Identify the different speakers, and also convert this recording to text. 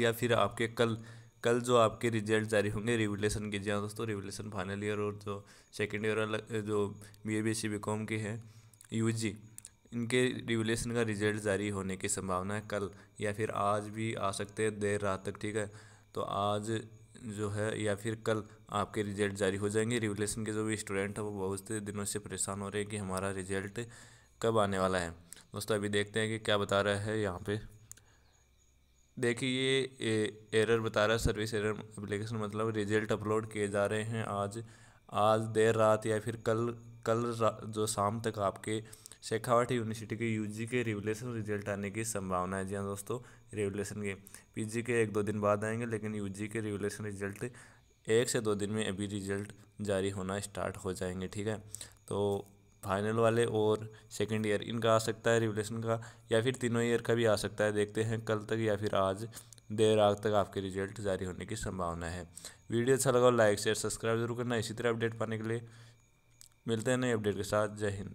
Speaker 1: या फिर आपके कल कल जो आपके रिज़ल्ट जारी होंगे रिवलेशन के, जी हाँ दोस्तों रिवलेशन फाइनल ईयर और जो सेकेंड ईयर वाला, जो B A B C B com के हैं यू जी इनके रिवलेशन का रिज़ल्ट जारी होने की संभावना है कल या फिर आज भी आ सकते हैं देर रात तक, ठीक है? तो आज जो है या फिर कल आपके रिज़ल्ट जारी हो जाएँगे। रिवलेशन के जो भी स्टूडेंट हैं, वो बहुत से दिनों से परेशान हो रहे हैं कि हमारा रिज़ल्ट कब आने वाला है। दोस्तों, अभी देखते हैं कि क्या बता रहा है यहाँ पे। देखिए, ये एरर बता रहा है सर्विस एरर एप्लीकेशन मतलब रिज़ल्ट अपलोड किए जा रहे हैं आज। आज देर रात या फिर कल कल जो शाम तक आपके शेखावट यूनिवर्सिटी के यूजी के रिवलेशन रिज़ल्ट आने की संभावना है। जी हाँ दोस्तों रिवलेशन के पीजी के एक दो दिन बाद आएँगे, लेकिन यूजी के रिवलेशन रिज़ल्ट एक से दो दिन में अभी रिज़ल्ट जारी होना स्टार्ट हो जाएँगे, ठीक है? तो फाइनल वाले और सेकेंड ईयर इनका आ सकता है रिवलेशन का, या फिर तीनों ईयर का भी आ सकता है, देखते हैं कल तक या फिर आज, देर रात तक आपके रिज़ल्ट जारी होने की संभावना है। वीडियो अच्छा लगा लाइक शेयर सब्सक्राइब ज़रूर करना, इसी तरह अपडेट पाने के लिए, मिलते हैं नए अपडेट के साथ, जय हिंद।